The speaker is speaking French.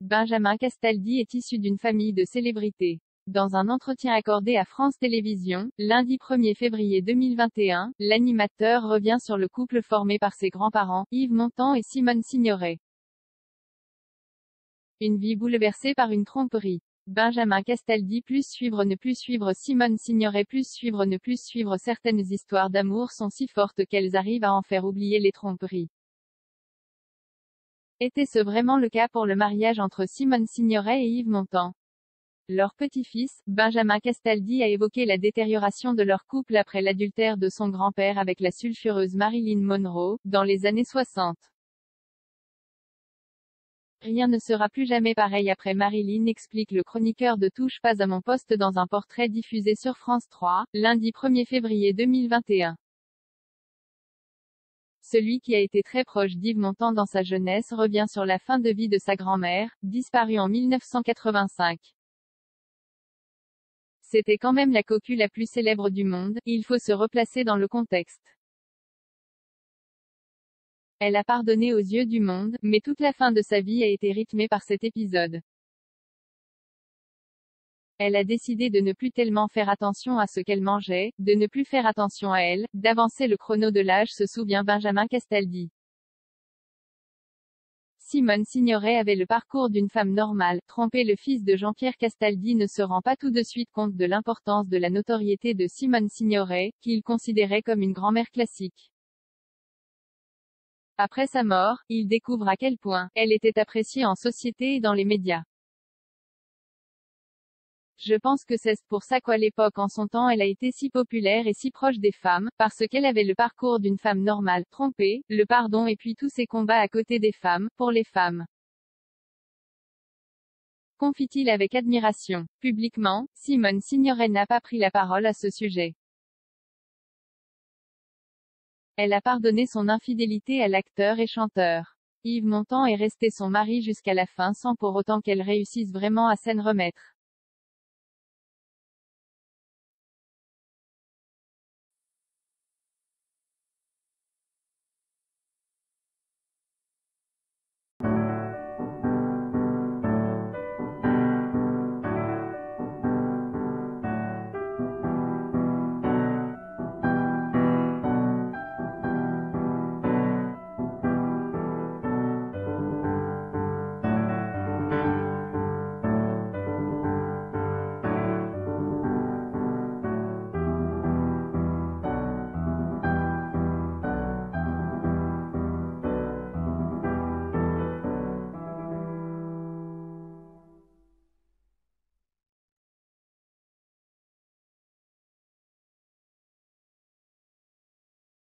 Benjamin Castaldi est issu d'une famille de célébrités. Dans un entretien accordé à France Télévisions, lundi 1er février 2021, l'animateur revient sur le couple formé par ses grands-parents, Yves Montand et Simone Signoret. Une vie bouleversée par une tromperie. Benjamin Castaldi plus suivre ne plus suivre Simone Signoret plus suivre ne plus suivre certaines histoires d'amour sont si fortes qu'elles arrivent à en faire oublier les tromperies. Était-ce vraiment le cas pour le mariage entre Simone Signoret et Yves Montand? Leur petit-fils, Benjamin Castaldi a évoqué la détérioration de leur couple après l'adultère de son grand-père avec la sulfureuse Marilyn Monroe, dans les années 60. Rien ne sera plus jamais pareil après Marilyn explique le chroniqueur de Touche pas à mon poste dans un portrait diffusé sur France 3, lundi 1er février 2021. Celui qui a été très proche d'Yves Montand dans sa jeunesse revient sur la fin de vie de sa grand-mère, disparue en 1985. C'était quand même la cocu la plus célèbre du monde, il faut se replacer dans le contexte. Elle a pardonné aux yeux du monde, mais toute la fin de sa vie a été rythmée par cet épisode. Elle a décidé de ne plus tellement faire attention à ce qu'elle mangeait, de ne plus faire attention à elle, d'avancer le chrono de l'âge se souvient Benjamin Castaldi. Simone Signoret avait le parcours d'une femme normale. Tromper le fils de Jean-Pierre Castaldi ne se rend pas tout de suite compte de l'importance de la notoriété de Simone Signoret, qu'il considérait comme une grand-mère classique. Après sa mort, il découvre à quel point elle était appréciée en société et dans les médias. Je pense que c'est pour ça qu'à l'époque en son temps elle a été si populaire et si proche des femmes, parce qu'elle avait le parcours d'une femme normale, trompée, le pardon et puis tous ses combats à côté des femmes, pour les femmes. Confie-t-il avec admiration. Publiquement, Simone Signoret n'a pas pris la parole à ce sujet. Elle a pardonné son infidélité à l'acteur et chanteur. Yves Montand est resté son mari jusqu'à la fin sans pour autant qu'elle réussisse vraiment à s'en remettre.